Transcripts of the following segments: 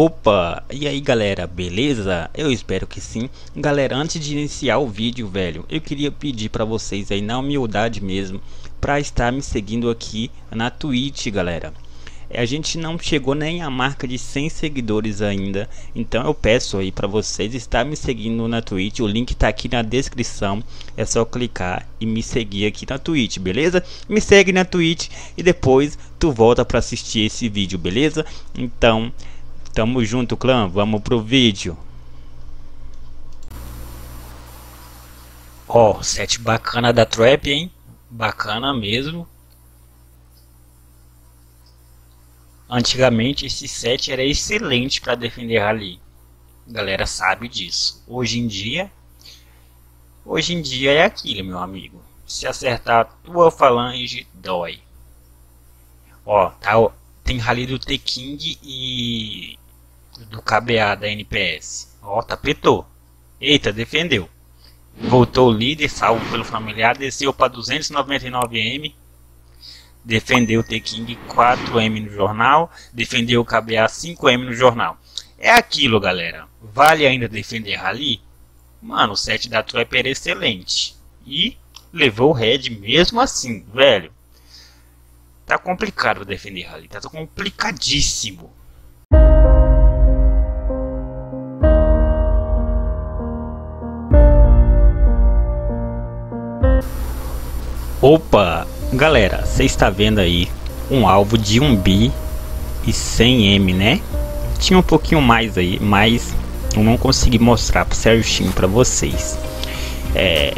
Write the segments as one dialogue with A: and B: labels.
A: Opa, e aí galera, beleza? Eu espero que sim. Galera, antes de iniciar o vídeo, velho, eu queria pedir para vocês aí, na humildade mesmo, para estar me seguindo aqui na Twitch, galera. A gente não chegou nem a marca de 100 seguidores ainda, então eu peço aí para vocês estar me seguindo na Twitch. O link tá aqui na descrição, é só clicar e me seguir aqui na Twitch, beleza? Me segue na Twitch e depois tu volta para assistir esse vídeo, beleza? Então, Tamo junto, clã. Vamos pro vídeo. Ó, oh, set bacana da Trap, hein? Bacana mesmo. Antigamente esse set era excelente para defender rally. Galera sabe disso. Hoje em dia, hoje em dia é aquilo, meu amigo. Se acertar a tua falange, dói. Ó, tá, tem rally do T-King e do KBA da NPS. Ó, tapetou. Eita, defendeu. Voltou o líder, salvo pelo familiar, desceu para 299M. Defendeu o T-King 4M no jornal. Defendeu o KBA 5M no jornal. É aquilo, galera. Vale ainda defender Rally? Mano, o set da Trap era excelente. E levou o Red mesmo assim, velho. Tá complicado defender Rally. Tá complicadíssimo. Opa, galera, você está vendo aí um alvo de 1 bi e 100M, né? Tinha um pouquinho mais aí, mas eu não consegui mostrar certinho para vocês. É,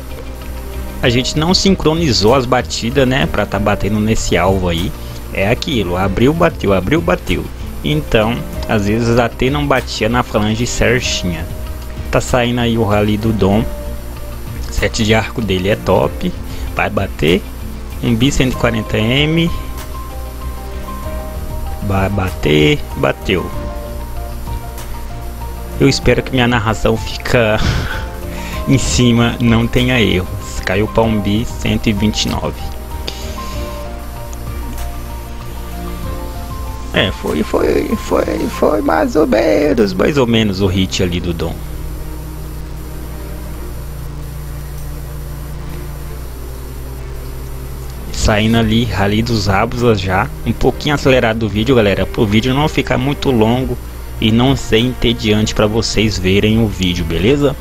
A: a gente não sincronizou as batidas, né, para tá batendo nesse alvo aí. É aquilo, abriu, bateu, abriu, bateu. Então, às vezes até não batia na falange certinha. Tá saindo aí o rally do Dom. Sete de arco dele é top vai bater um bi 140m vai bater bateu eu espero que minha narração fica em cima não tenha erros caiu para um bi 129 é foi foi foi foi mais ou menos mais ou menos o hit ali do Dom saindo ali, ali dos Abusas já. Um pouquinho acelerado o vídeo, galera, para o vídeo não ficar muito longo e não ser entediante para vocês verem o vídeo, beleza?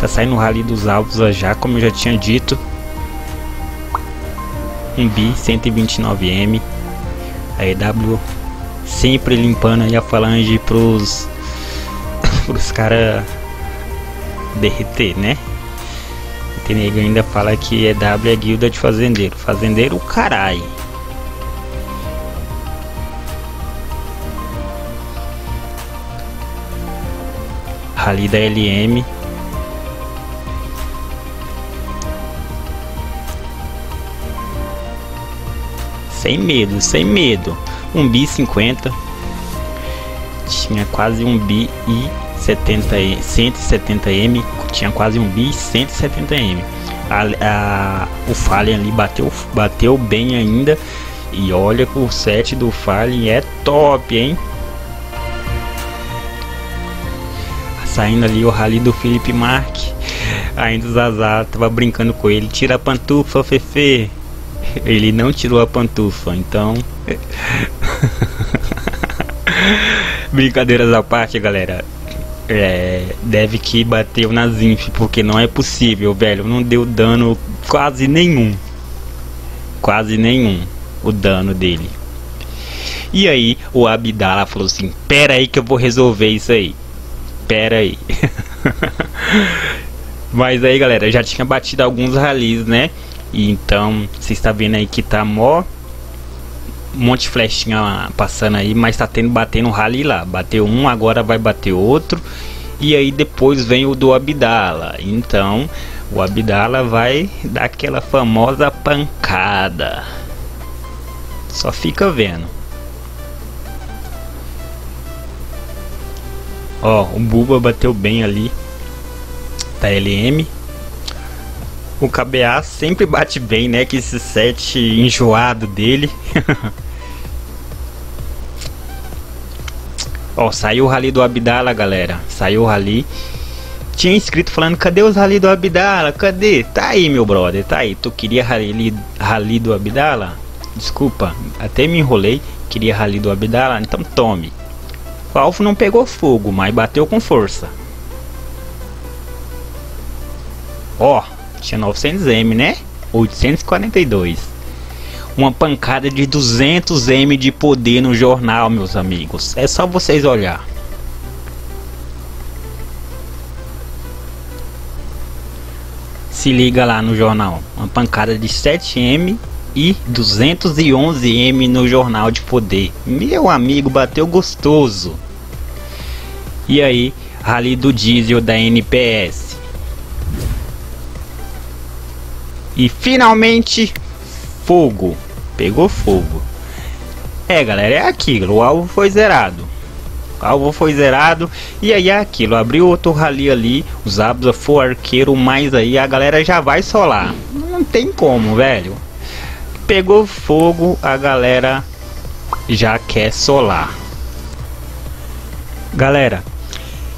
A: Tá saindo o Rally dos Abusas já, como eu já tinha dito. Um bi 129M. A EW sempre limpando aí a falange pros pros cara derreter, né? Que nego ainda fala que é W é guilda de fazendeiro. Fazendeiro, carai. Ali da LM. Sem medo, sem medo. Um bi 50. Tinha quase um bi e 70, 170M tinha quase um bi 170m. A, a, o Fallen ali bateu, bateu bem ainda. E olha que o set do Fallen é top, hein? Saindo ali o rally do Felipe Mark. Ainda o Zazar tava brincando com ele. Tira a pantufa, Fefe. Ele não tirou a pantufa, então. Brincadeiras à parte, galera é, deve que bateu na Zinf, porque não é possível, velho. Não deu dano quase nenhum. Quase nenhum o dano dele. E aí o Abdala falou assim: Pera aí que eu vou resolver isso aí. Pera aí. Mas aí galera, já tinha batido alguns ralis, né? E então, você está vendo aí que tá mó um monte de flechinha passando aí, mas tá tendo batendo rally lá. Bateu um, agora vai bater outro. E aí depois vem o do Abdala. Então o Abdala vai dar aquela famosa pancada. Só fica vendo. Ó, o Buba bateu bem ali. Tá LM. O KBA sempre bate bem, né? Que esse set enjoado dele. Ó, saiu o rally do Abdala, galera. Saiu o rally. Tinha inscrito falando, cadê os rally do Abdala? Cadê? Tá aí, meu brother, tá aí. Tu queria rally, rally do Abdala? Desculpa, até me enrolei. Queria rally do Abdala? Então tome. O alvo não pegou fogo, mas bateu com força. Ó, tinha 900M, né? 842. Uma pancada de 200M de poder no jornal, meus amigos. É só vocês olhar. Se liga lá no jornal. Uma pancada de 7M e 211M no jornal de poder. Meu amigo, bateu gostoso. E aí, rally do diesel da NPS. E finalmente, fogo. Pegou fogo. É, galera, é aquilo. O alvo foi zerado. O alvo foi zerado. E aí é aquilo. Abriu outro rally ali. Os Abza for arqueiro mais aí. A galera já vai solar. Não tem como, velho. Pegou fogo. A galera já quer solar. Galera,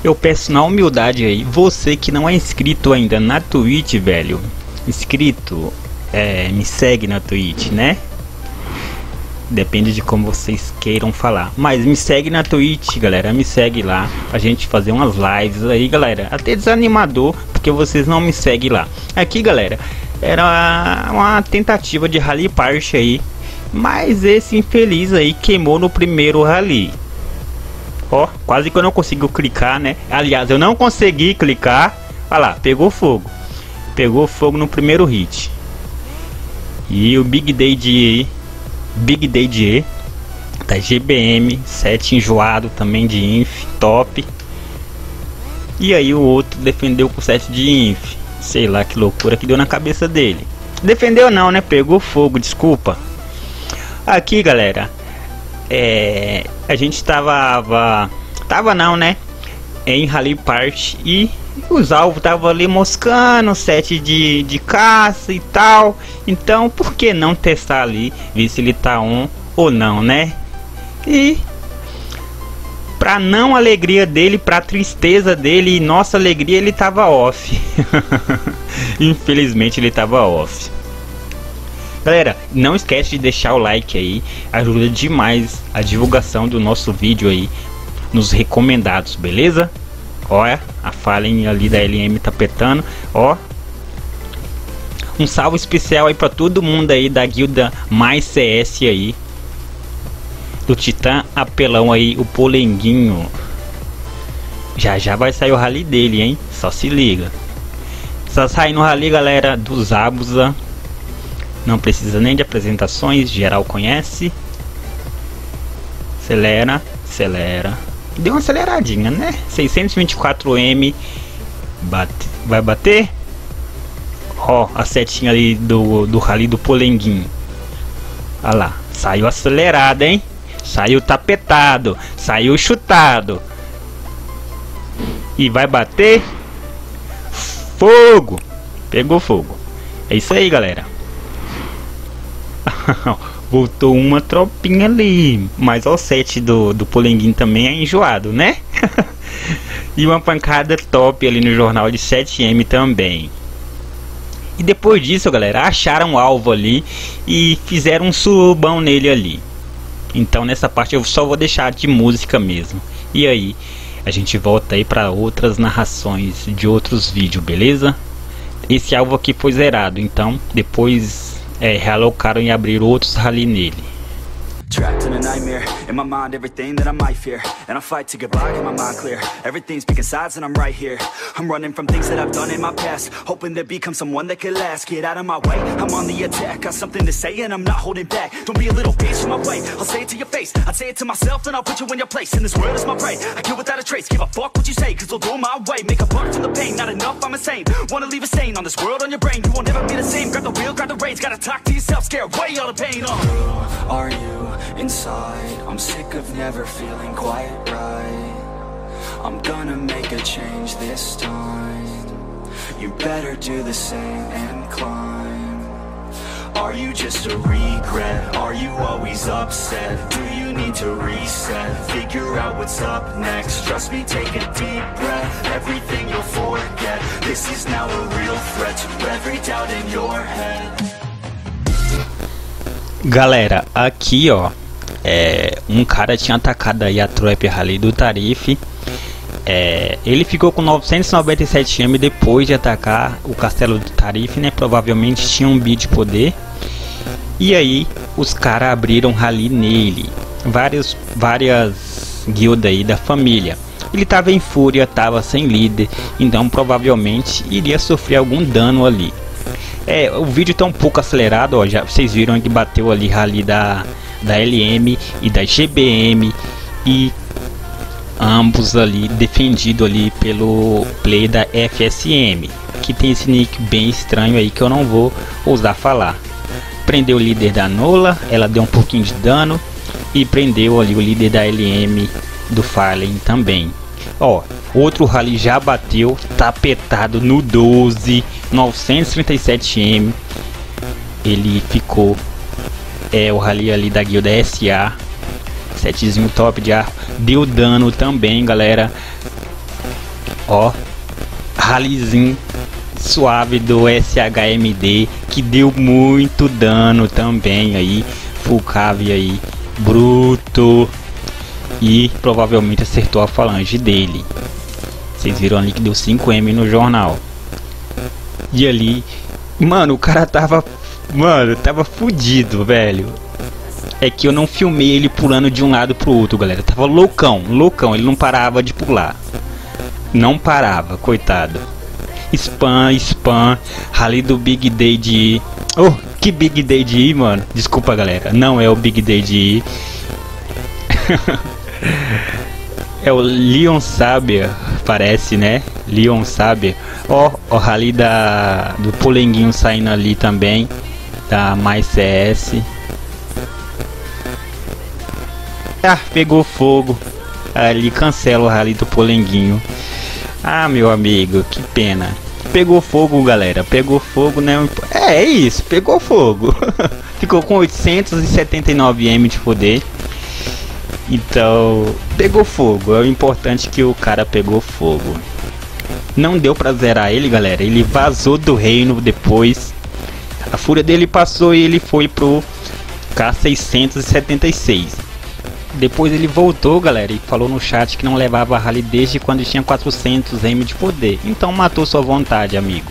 A: eu peço na humildade aí, você que não é inscrito ainda na Twitch, velho, inscrito, é, me segue na Twitch, né? Depende de como vocês queiram falar. Mas me segue na Twitch, galera. Me segue lá. A gente fazer umas lives aí, galera. Até desanimador, porque vocês não me seguem lá. Aqui, galera, era uma tentativa de rally parte aí. Mas esse infeliz aí queimou no primeiro rally. Ó, quase que eu não consigo clicar, né? Aliás, eu não consegui clicar. Olha lá, pegou fogo. Pegou fogo no primeiro hit. E o Big Day de Big Day de da GBM, 7 enjoado também de Inf, top. E aí o outro defendeu com 7 de Inf. Sei lá que loucura que deu na cabeça dele. Defendeu não, né? Pegou fogo, desculpa. Aqui, galera, é, a gente tava, tava não, né? Em Rally Part e os alvos estavam ali moscando, set de, de caça e tal. Então, por que não testar ali, ver se ele tá on ou não, né? E pra não alegria dele, pra tristeza dele e nossa alegria, ele tava off. Infelizmente ele tava off. Galera, não esquece de deixar o like aí, ajuda demais a divulgação do nosso vídeo aí nos recomendados, beleza? Olha, a falha ali da LM tá petando, ó. Um salve especial aí para todo mundo aí da guilda mais CS aí. Do Titã Apelão aí, o Polenguinho. Já já vai sair o rally dele, hein? Só se liga. Só sai no rally, galera, dos Abusa não precisa nem de apresentações, geral conhece. Acelera, acelera. Deu uma aceleradinha, né? 624M bate, vai bater. Ó, a setinha ali do, do rally do Polenguinho. Olha lá, saiu acelerado, hein? Saiu tapetado, saiu chutado. E vai bater. Fogo! Pegou fogo. É isso aí, galera. Voltou uma tropinha ali. Mas o set do, do Polenguinho também é enjoado, né? e uma pancada top ali no jornal de 7M também. E depois disso, galera, acharam um alvo ali e fizeram um surubão nele ali. Então nessa parte eu só vou deixar de música mesmo. E aí, a gente volta aí para outras narrações de outros vídeos, beleza? Esse alvo aqui foi zerado, então depois é, realocaram e abriram outros rally nele. Trapped in a nightmare, in my mind everything that I might fear. And I fight to get by, get my mind clear. Everything's picking sides and I'm right here. I'm running from things that I've done in my past. Hoping to become someone that could last. Get out of my way, I'm on the attack. Got something to say and I'm not holding back. Don't be a little bitch in my way, I'll say it to your face. I'd say it to myself and I'll put you in your place. And this world is my prey, I kill without a trace. Give a fuck what you say, cause I'll do my way. Make a buck from the pain, not enough, I'm insane. Wanna leave a stain on this world on your brain. You won't ever be the same, grab the wheel, grab the reins. Gotta talk to yourself, scare away all the pain uh. Who are you? Inside I'm sick of never feeling quite right. I'm gonna make a change this time. You better do the same and climb.
B: Are you just a regret? Are you always upset? Do you need to reset? Figure out what's up next. Trust me, take a deep breath. Everything you'll forget. This is now a real threat. To every doubt in your head
A: Galera, aqui ó é, um cara tinha atacado aí a Trap Rally do Tarife é, ele ficou com 997 M depois de atacar o castelo do Tarife, né? Provavelmente tinha um bid de poder. E aí os caras abriram rally nele. Várias, várias guildas aí da família. Ele estava em fúria, estava sem líder, então provavelmente iria sofrer algum dano ali. É, o vídeo está um pouco acelerado, ó, já vocês viram que bateu ali rally da da LM e da GBM e ambos ali defendido ali pelo play da FSM, que tem esse nick bem estranho aí que eu não vou ousar falar. Prendeu o líder da Nola, ela deu um pouquinho de dano e prendeu ali o líder da LM do Fallen também. Ó, outro rally já bateu, tapetado no 12, 937M. Ele ficou é o rally ali da guilda SA Setzinho top de ar. Deu dano também, galera. Ó. Ralizinho suave do SHMD. Que deu muito dano também aí. Full cave aí. Bruto. E provavelmente acertou a falange dele. Vocês viram ali que deu 5M no jornal. E ali. Mano, o cara tava. Mano, tava fudido, velho é que eu não filmei ele pulando de um lado pro outro, galera. Tava loucão, loucão, ele não parava de pular. Não parava, coitado. Spam, spam, rally do Big Day de. Oh, que Big Day de mano. Desculpa, galera. Não é o Big Day de. é o Leon Saber, parece, né? Leon Saber. Ó, oh, o rally da, do Polenguinho saindo ali também. Da Mais CS. Ah, pegou fogo. Ali cancela o rally do Polenguinho. Ah, meu amigo, que pena. Pegou fogo, galera. Pegou fogo, né? É, é isso, pegou fogo. Ficou com 879M de poder. Então, pegou fogo. É o importante que o cara pegou fogo. Não deu pra zerar ele, galera. Ele vazou do reino depois. A fúria dele passou e ele foi pro K676. Depois ele voltou, galera, e falou no chat que não levava rally desde quando tinha 400 M de poder. Então matou sua vontade, amigo.